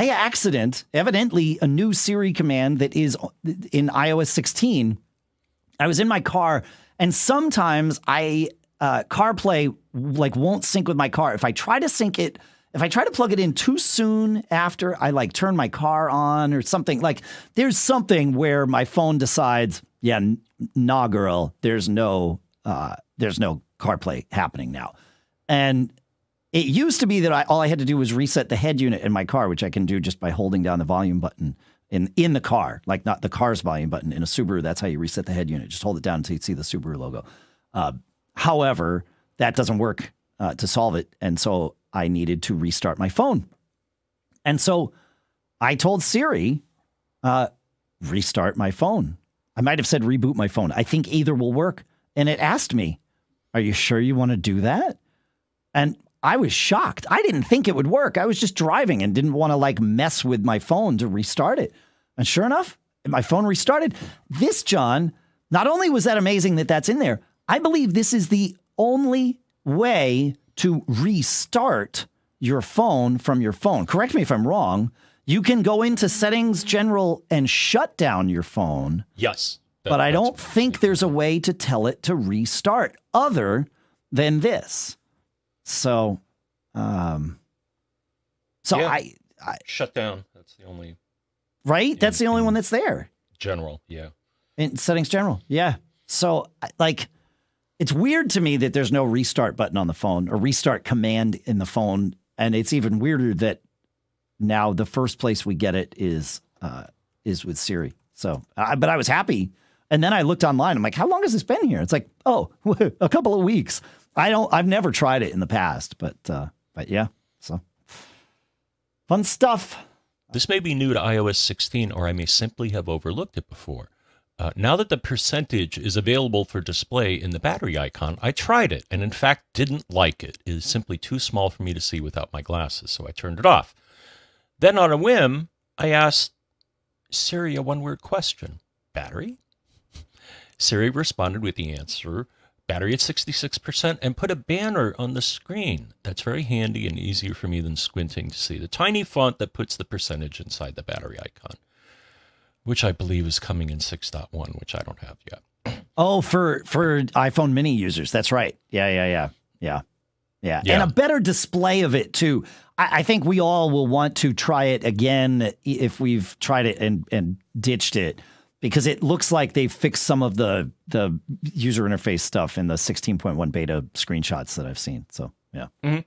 by accident, evidently a new Siri command that is in iOS 16. I was in my car, and sometimes I uh, CarPlay like won't sync with my car. If I try to sync it, if I try to plug it in too soon after I like turn my car on or something, like there's something where my phone decides, yeah, nah, girl, there's no, uh, there's no CarPlay happening now, and it used to be that I, all I had to do was reset the head unit in my car, which I can do just by holding down the volume button in in the car, like not the car's volume button. In a Subaru, that's how you reset the head unit. Just hold it down until you see the Subaru logo. Uh, however, that doesn't work uh, to solve it, and so I needed to restart my phone. And so I told Siri, uh, restart my phone. I might have said reboot my phone. I think either will work. And it asked me, Are you sure you want to do that? And I was shocked. I didn't think it would work. I was just driving and didn't want to like mess with my phone to restart it. And sure enough, my phone restarted. This, John, not only was that amazing that that's in there, I believe this is the only way to restart your phone from your phone. Correct me if I'm wrong. You can go into settings general and shut down your phone. Yes. That, but I don't think there's a way to tell it to restart other than this. So, um, so Yeah. I, I, Shut down. That's the only right? That's the only one that's there general. Yeah. in settings general. Yeah. So, like, it's weird to me that there's no restart button on the phone or restart command in the phone. And it's even weirder that now the first place we get it is, uh, is with Siri. So, I, but I was happy. And then I looked online. I'm like, how long has this been here? It's like, oh, a couple of weeks. I don't, I've never tried it in the past, but, uh, but yeah. So fun stuff. This may be new to iOS 16, or I may simply have overlooked it before. Uh, now that the percentage is available for display in the battery icon, I tried it and in fact didn't like it. It is simply too small for me to see without my glasses, so I turned it off. Then on a whim, I asked Siri a one word question Battery? Siri responded with the answer battery at 66% and put a banner on the screen. That's very handy and easier for me than squinting to see the tiny font that puts the percentage inside the battery icon, which I believe is coming in 6.1, which I don't have yet. Oh, for for iPhone mini users. That's right. Yeah, yeah, yeah. Yeah. Yeah. Yeah. And a better display of it too. I, I think we all will want to try it again if we've tried it and, and ditched it. Because it looks like they fixed some of the the user interface stuff in the 16.1 beta screenshots that I've seen. So yeah. Mhm.